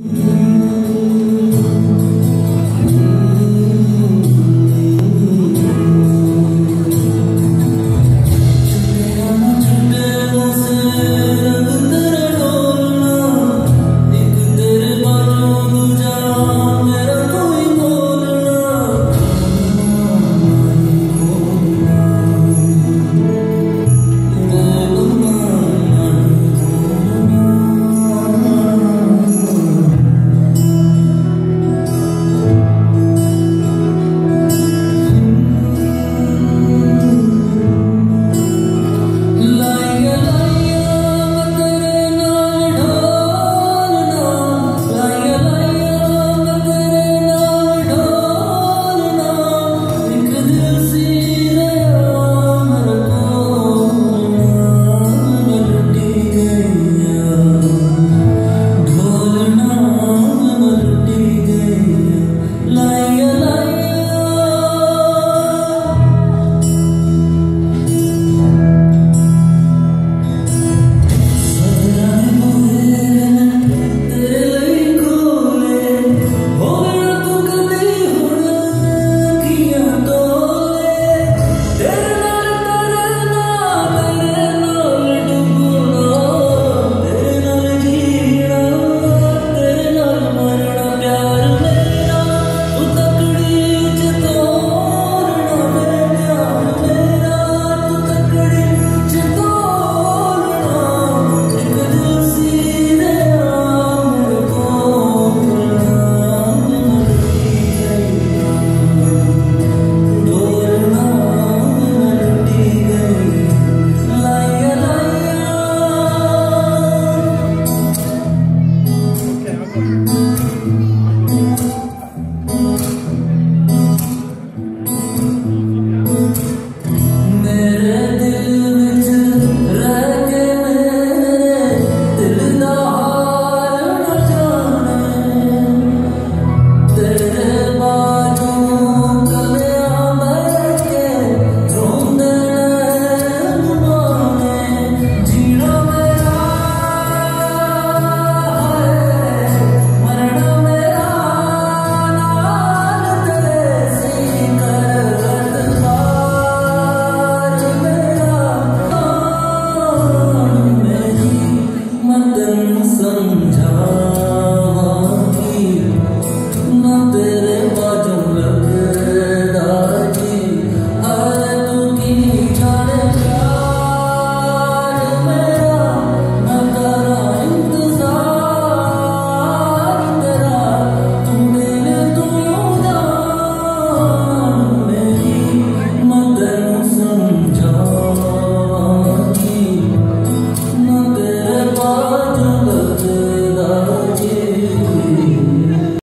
you